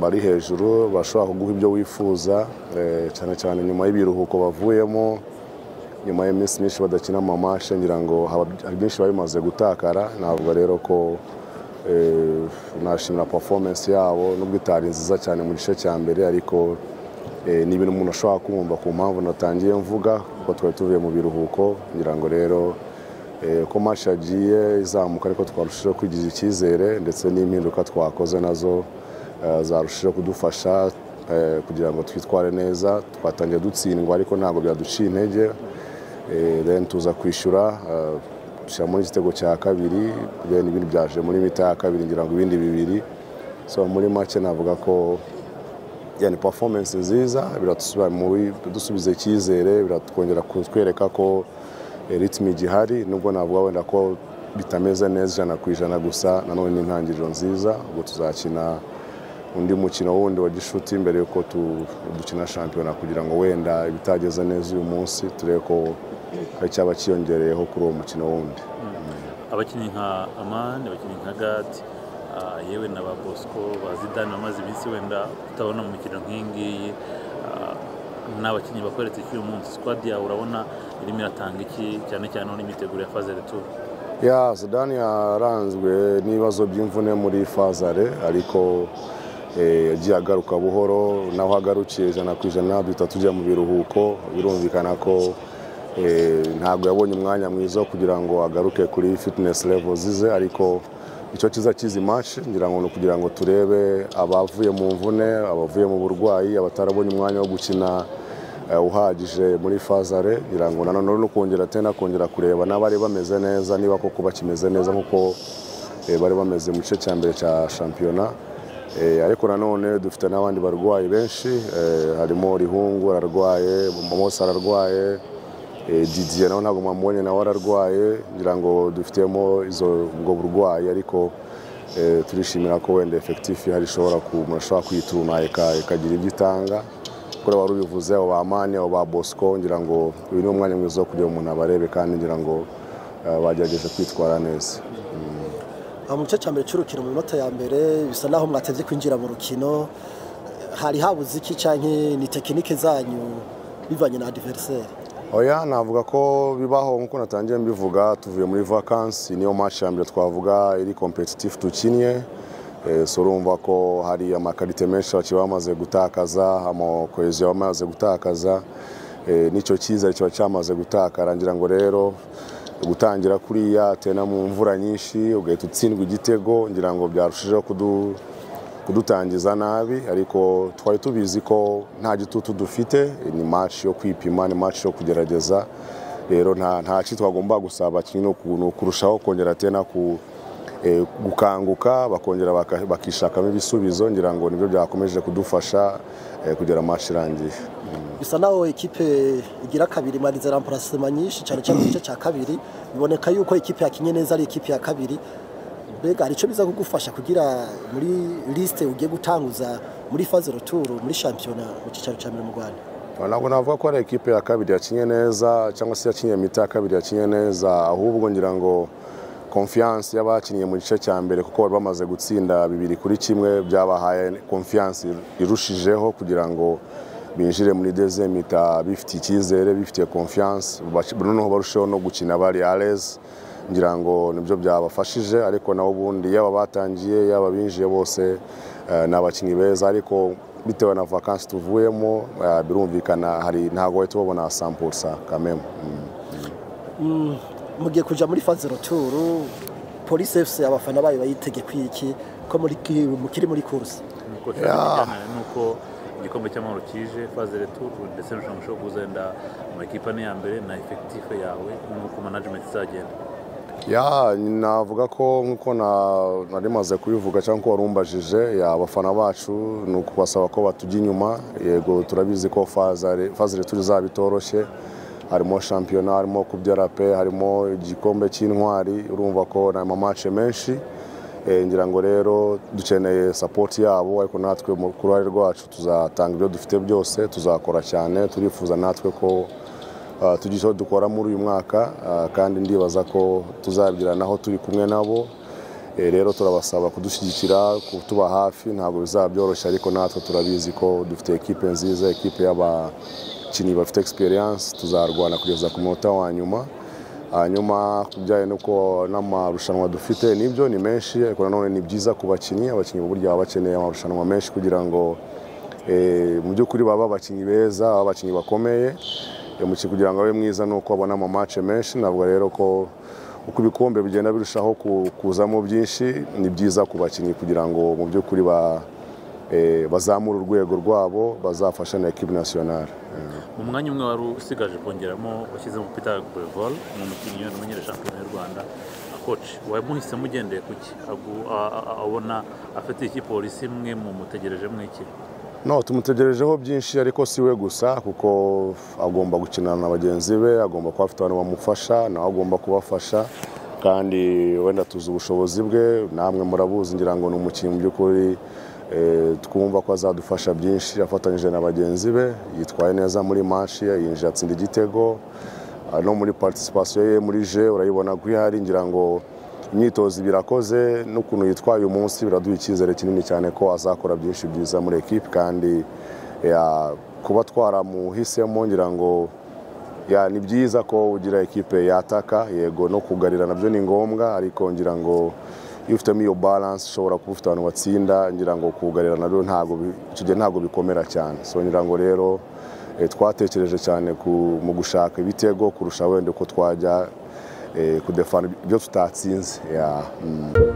bari hejuru bashobora kuguha ibyo wifuza eh, cyane cyane nyuma y'ibiruhuko bavuyemo nyuma y'iminsi myinshi badakina amamashe ngira ngo byinshi biba bimaze gutakara navuga rero ko eh, nashimira performance yabo nubwo itari nziza cyane mu gice cya mbere ariko eh, ni ibintu umuntu ashobora kumva ku mpamvu natangiye mvuga kuko twari tuvuye mu biruhuko ngira ngo rero ko match yagiye izamuka ariko twarushijeho kwigirira icyizere ndetse n'impinduka twakoze na zo zarushijeho kudufasha eh, kugira ngo twitware neza twatangiye dutsindwa ariko ntabwo byaduciye intege. Eh, tuza kwishyura eh, dushyira muri igitego cya kabiri ibindi byaje muri mita ya kabiri ngira ngo ibindi bibiri. So muri make navuga ko ya ni performance nziza biratusubiza muri dusubiza icyizere biratwongera kutwereka ko eh, ritme igihari. Nubwo navuga wenda ko bitameze neza ijana ku ijana gusa nanone ni intangiriro nziza ubwo tuzakina undi mukino wundi wa gishuti mbere yuko dukina shampiyona kugira ngo wenda ibitageze neza uyu munsi turebe ko hari cyaba cyiyongereyeho kuri uwo mukino wundi. Abakinnyi nka amani abakinnyi nka gadi ah, yewe na ba bosco ba zidane bamaze iminsi wenda utabona mu mikino nk'iyi ngiyi ah, ni abakinnyi bakweretse ko uyu munsi? Sikwadi yawe urabona irimo iratanga iki cyane cyane n'imyiteguro ya faze returu ya zidane yaranzwe n'ibibazo by'imvune muri fazare ariko yagiye agaruka buhoro naho agarukiye ijana ku ijana duhita tujya mu biruhuko birumvikana ko eh, ntabwo yabonye umwanya mwiza kugira ngo agaruke kuri fitness levels ze ariko icyo cyiza cy'izi match ngira ngo ni ukugira ngo turebe abavuye mu mvune abavuye mu burwayi abatarabonye umwanya wo gukina eh, uhagije muri fazare ngira ngo nanone no kongera tena kongera kureba n'abari bameze neza niba koko bakimeze neza nk'uko eh, bari bameze mu gice cya mbere cya shampiyona. Eh, ariko nanone dufite n'abandi barwayi benshi eh, harimo rihungu ararwaye mose ararwaye eh, didier nawe ntabwo mwamubonye nawe ararwaye ngira ngo dufitemo ubwo burwayi ariko eh, turishimira ko wenda efekitifu ihari ishobora ashobora kwituruna ika- ikagira ibyo itanga. Kuri wari ubivuze abo ba mani abo ba bosco ngira ngo uyu ni umwanya mwiza wo kugira umuntu abarebe kandi ngira ngo eh, bagerageje kwitwara neza. Mu gice cya mbere cy'urukino mu minota ya mbere bisa naho mwatevye kwinjira mu rukino. Hari habuze iki canke ni tekinike zanyu bivanye na adversaire oya navuga ko bibaho nk'uko natangiye mbivuga tuvuye muri vakansi niyo match ya mbere twavuga iri competitive dukinnye Eh, so urumva ko hari amakarite menshi bakaba bamaze gutakaza amakoheziyo bamaze gutakaza. Eh, n'icyo cyizere kiba cyamaze gutakara ngira ngo rero gutangira kuriya tena mu mvura nyinshi ugahita utsindwa igitego ngira ngo byarushijeho kudu kudutangiza nabi ariko twari tubizi ko nta gitutu dufite ni match yo kwipima ni match yo kugerageza. Rero nta nta twagomba gusaba ni uku- ni ukurushaho kongera tena ku gukanguka bakongera bakishakamo ibisubizo ngira ngo ni byo byakomeje kudufasha eh, kugera match irangiye. Bisa naho ekipe igira kabiri mwarize remplacement nyinshi cyane cyane mu gice cya kabiri. Biboneka yuko ekipe yakinye neza ari ekipe ya kabiri. Mbega hari icyo biza kugufasha kugira muri liste ugiye gutanguza muri faze retour muri shampiyona mu cyicaro cya mbere mu rwanda? Ntabwo navuga ko ari ekipe ya kabiri yakinye neza cyangwa se yakinye mita ya kabiri yakinye neza ahubwo ngira ngo konfiyanse y'abakinnye mu gice cya mbere kuko bari bamaze gutsinda bibiri kuri kimwe byabahaye konfiyanse irushijeho kugira ngo binjire muri deze mita bifitiye icyizere bifitiye konfiyanse noneho barusheho no gukina bari areze ngira ngo ni byo byabafashije. Ariko nabo ubundi yaba batangiye yaba binjiye bose eh, ni abakinnyi beza. Ariko bitewe na vakansi tuvuyemo eh, birumvikana hari ntabwo bahita babona sampulsa kameme mugiye kuja muri faze retour polisi fc abafana bayo bayitege kwiki ko mukiri muri kursi nuko nuko igikombe cy'amahoro kije faze returu ndetse n'irushanwa ushobora kuzenda mu makipe ane ya mbere na efekitife yawe n'uko management izagenda. Ya navuga ko nk'uko na- nari maze kubivuga cyangwa ko warumbajije ya abafana bacu ni ukubasaba ko batujya inyuma yego turabizi ko fazire turi izaba itoroshye harimo shampiyona harimo kubyara pe harimo igikombe cy'intwari. Urumva ko ni amamace menshi. Eh, ngira ngo rero dukeneye sapoti yabo ariko natwe ku ruhare rwacu tuzatanga ibyo dufite byose tuzakora cyane. Turifuza natwe ko uh, tugira icyo dukora muri uyu mwaka. Uh, kandi ndibaza ko tuzabyiranaho turi kumwe nabo. Eh, rero turabasaba kudushyigikira kutuba hafi. Ntabwo bizaba byoroshye ariko natwe turabizi ko dufite ekipe nziza ekipe y'abakinnyi bafite experience tuzarwana kugeza ku munota wa nyuma. Hanyuma ku bijyanye n'uko n'amarushanwa dufite ni byo ni menshi ariko nanone ni byiza ku bakinnyi abakinnyi burya baba bakeneye amarushanwa menshi kugira ngo eh, mu by'ukuri baba abakinnyi beza abakinnyi bakomeye. Eh, umukinnyi kugira ngo abe mwiza ni uko abona amamatch menshi ntabwo rero ko uko ibikombe bigenda birushaho ku- kuzamo byinshi ni byiza ku bakinnyi kugira ngo mu by'ukuri ba, eh, bazamure urwego rwabo bazafasha na equipe nationale. Eh. mu mwanya umwe wari usigaje kongeramo washyizemo Peter Brevol ni umukinnyi umenyera shampiyona y'u Rwanda koci wamuhisemo ugendeye ku ki? Abona afite iki polisi imwe mu mutegereje mwiki no tumutegerejeho byinshi ariko si we gusa kuko agomba gukinana na bagenzi be agomba kuba afite abantu bamufasha nawe agomba kubafasha. Kandi wenda tuzi ubushobozi bwe namwe murabuzi ngira ngo ni umukinnyi mu by'ukuri. Twumva ko azadufasha byinshi afatanyije na bagenzi be yitwaye neza muri match yinjiye atsinda igitego. Ah, no muri participation ye muri je urayibona ko ihari ngira ngo imyitozo birakoze n'ukuntu yitwaye uyu munsi biraduha icyizere kinini cyane ko azakora byinshi byiza muri ekipe kandi kuba twaramuhisemo ngira ngo ni byiza ko ugira ekipe yataka yego no kugarira na byo ni ngombwa ariko ngira ngo iyo ufitemo iyo balance ushobora kuba ufite abantu batsinda ngira ngo kugarira na byo ntabwo bikomera cyane. So ngira ngo rero eh, twatekereje cyane mu gushaka ibitego kurusha wenda uko twajya eh, kudefana ibyo tutatsinze. Mm.